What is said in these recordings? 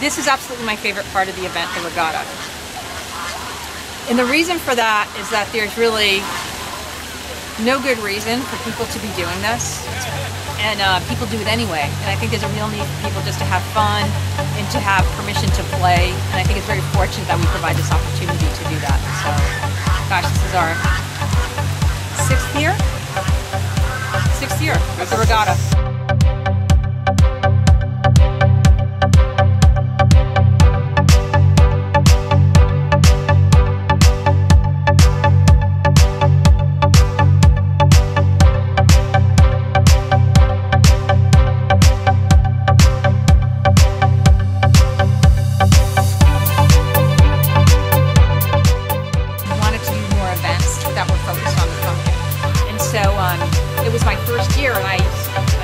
this is absolutely my favorite part of the event, the regatta. And the reason for that is that there's really no good reason for people to be doing this. And uh, people do it anyway. And I think there's a real need for people just to have fun and to have permission to play. And I think it's very fortunate that we provide this opportunity to do that. So, gosh, this is our sixth year? Sixth year the regatta. Um, it was my first year, and I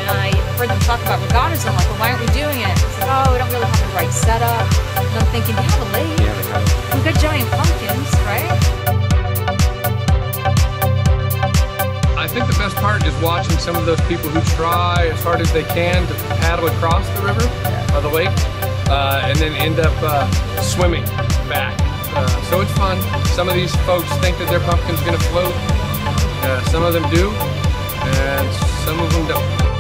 and I heard them talk about regattas, and I'm like, well, why aren't we doing it? It's like, oh, we don't really have the right setup. And I'm thinking, you yeah, but late. We've got giant pumpkins, right? I think the best part is watching some of those people who try as hard as they can to paddle across the river or the lake uh, and then end up uh, swimming back. Uh, so it's fun. Some of these folks think that their pumpkin's going to float. Uh, some of them do, and some of them don't.